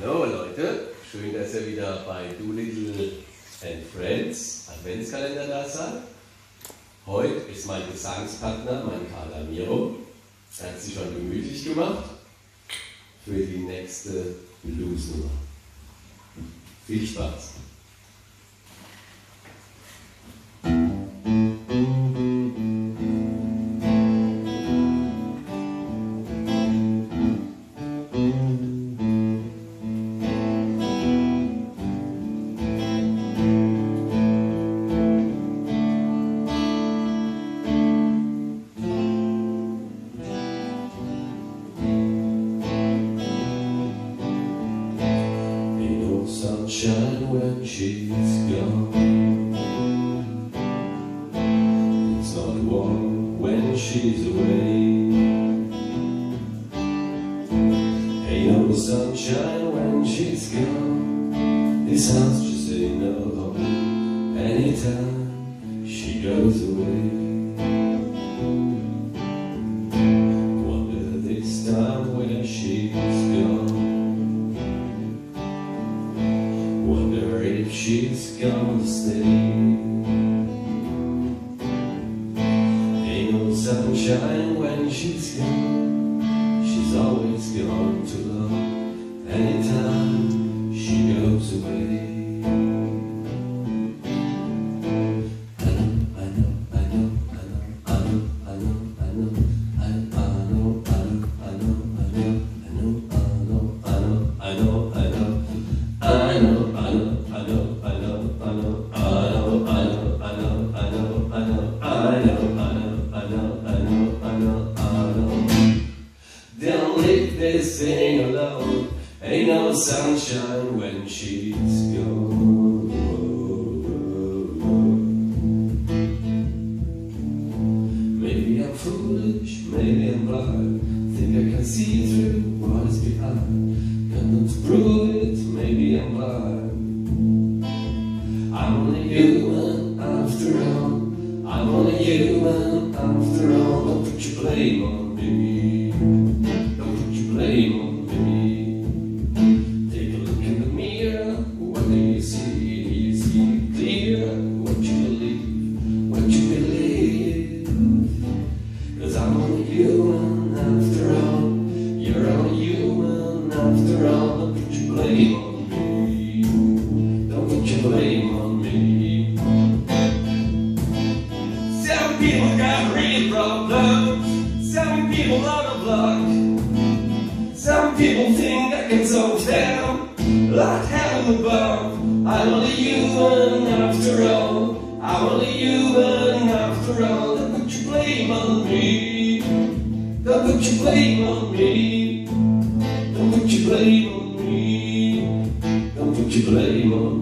Hallo Leute, schön, dass ihr wieder bei Doolittle and Friends Adventskalender da seid. Heute ist mein Gesangspartner, mein Kader Miro. Er hat sich schon gemütlich gemacht für die nächste Bluesnummer. Viel Spaß! Sunshine when she's gone. It's not warm when she's away. Ain't no sunshine when she's gone. This house just ain't no home anytime she goes away. She's gonna stay. Ain't no sunshine when she's gone. She's always gone too long. Anytime she goes away. This alone. Ain't no sunshine when she's gone. Maybe I'm foolish, maybe I'm blind. Think I can see through what is behind. Couldn't prove it, maybe I'm blind. I'm only human after all. I'm only human after all. Don't put your blame on me. Take a look in the mirror. What do you see? You see clear? What you believe? What you believe? Cause I'm only human after all. You're only human after all. Don't put your blame on me. Don't put your blame on me. Some people got real problems. Some people out of luck. Some people think I can solve them like heaven above. I'm only human after all. I'm only human after all. Don't put your blame on me. Don't put your blame on me. Don't put your blame on me. Don't put your blame on me.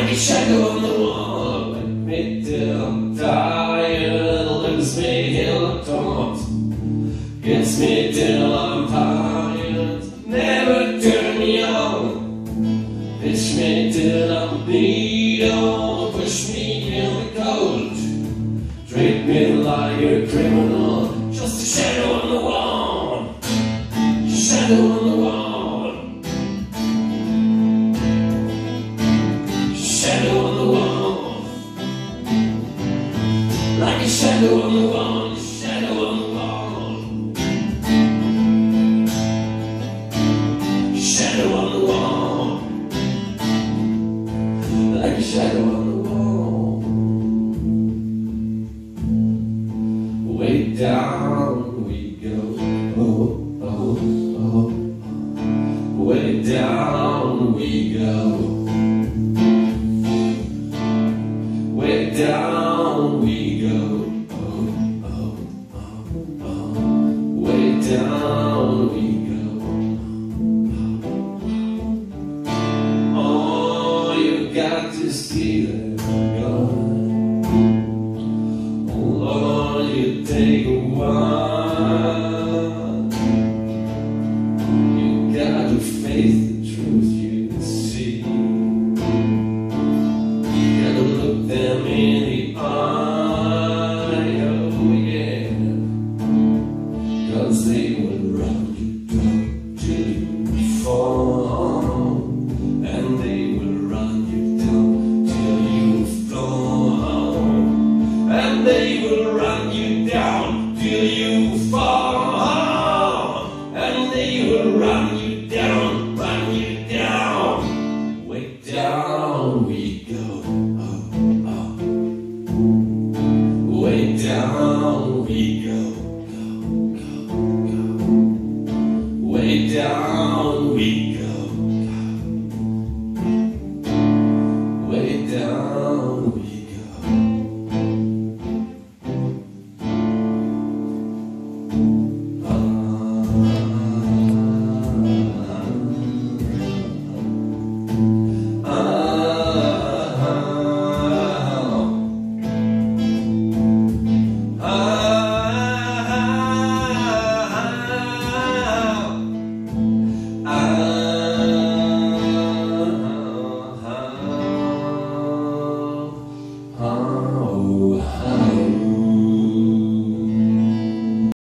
any shadow on the wall. Me till tired, leaves me here taunt. Gets me till I'm tired, never turn me on. Pitch me till I'm beat. We go. Way down we go. Oh, oh, oh, oh. Way down we go. Oh, you got to see that gone. Oh, Lord, you take a while. You got to face it. Yeah.